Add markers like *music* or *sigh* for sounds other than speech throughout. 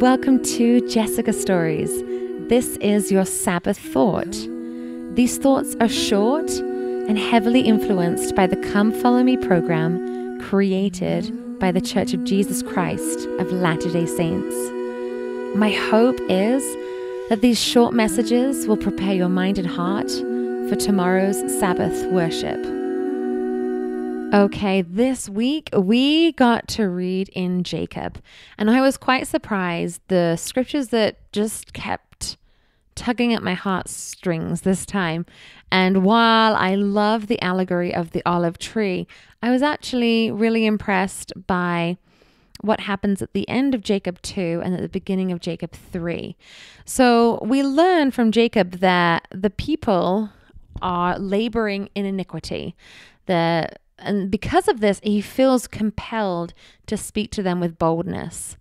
Welcome to Jessica Stories. This is your Sabbath thought. These thoughts are short and heavily influenced by the Come Follow Me program created by the Church of Jesus Christ of Latter day Saints. My hope is that these short messages will prepare your mind and heart for tomorrow's Sabbath worship. Okay, this week we got to read in Jacob, and I was quite surprised the scriptures that just kept tugging at my heartstrings this time. And while I love the allegory of the olive tree, I was actually really impressed by what happens at the end of Jacob 2 and at the beginning of Jacob 3. So we learn from Jacob that the people are laboring in iniquity. The and because of this, he feels compelled to speak to them with boldness.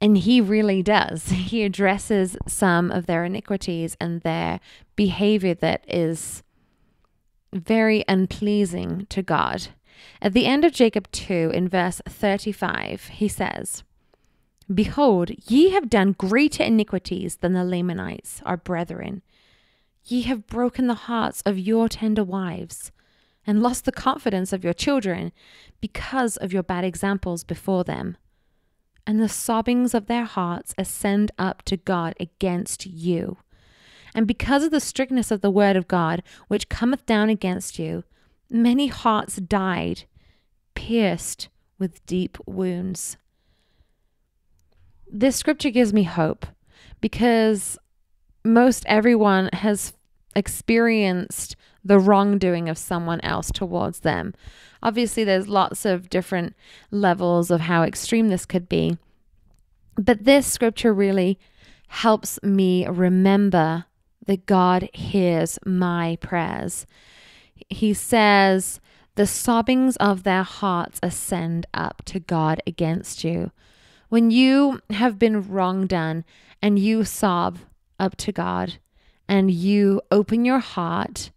And he really does. *laughs* He addresses some of their iniquities and their behavior that is very unpleasing to God. At the end of Jacob 2, in verse 35, he says, Behold, ye have done greater iniquities than the Lamanites, our brethren. Ye have broken the hearts of your tender wives and lost the confidence of your children because of your bad examples before them. And the sobbings of their hearts ascend up to God against you. And because of the strictness of the word of God, which cometh down against you, many hearts died, pierced with deep wounds. This scripture gives me hope because most everyone has experienced the wrongdoing of someone else towards them. Obviously, there's lots of different levels of how extreme this could be. But this scripture really helps me remember that God hears my prayers. He says, The sobbings of their hearts ascend up to God against you. When you have been wrong done and you sob up to God and you open your heart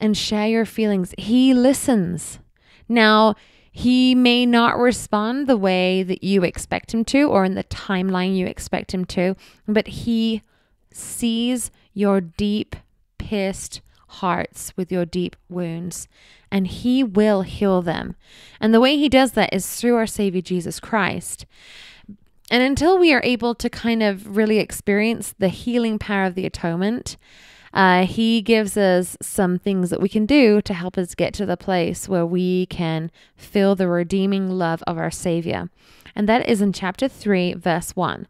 and share your feelings. He listens. Now, he may not respond the way that you expect him to or in the timeline you expect him to, but he sees your deep, pierced hearts with your deep wounds and he will heal them. And the way he does that is through our Savior Jesus Christ. And until we are able to kind of really experience the healing power of the atonement, uh, he gives us some things that we can do to help us get to the place where we can feel the redeeming love of our Savior. And that is in chapter 3, verse 1.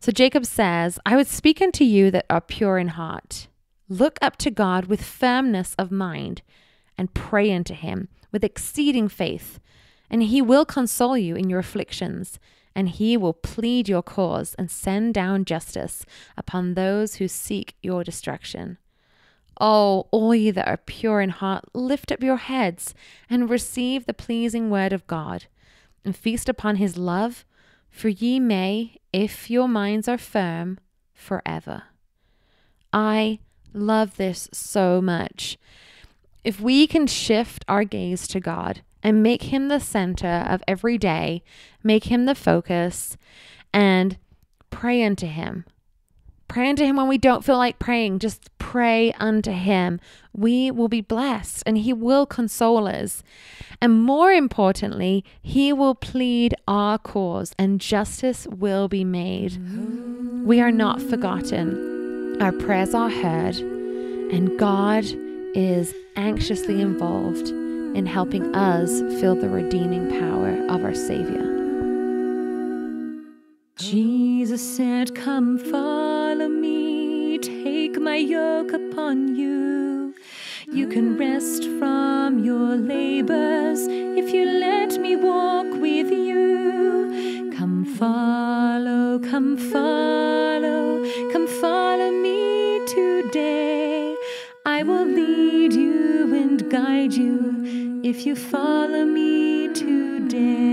So Jacob says, I would speak unto you that are pure in heart. Look up to God with firmness of mind and pray unto him with exceeding faith, and he will console you in your afflictions and he will plead your cause and send down justice upon those who seek your destruction. Oh, all ye that are pure in heart, lift up your heads and receive the pleasing word of God, and feast upon his love, for ye may, if your minds are firm, forever. I love this so much. If we can shift our gaze to God and make him the center of every day, make him the focus, and pray unto him, Pray unto Him when we don't feel like praying. Just pray unto Him. We will be blessed and He will console us. And more importantly, He will plead our cause and justice will be made. We are not forgotten. Our prayers are heard, and God is anxiously involved in helping us feel the redeeming power of our Savior. Jesus said, Come follow me, take my yoke upon you. You can rest from your labors if you let me walk with you. Come follow, come follow, guide you if you follow me today.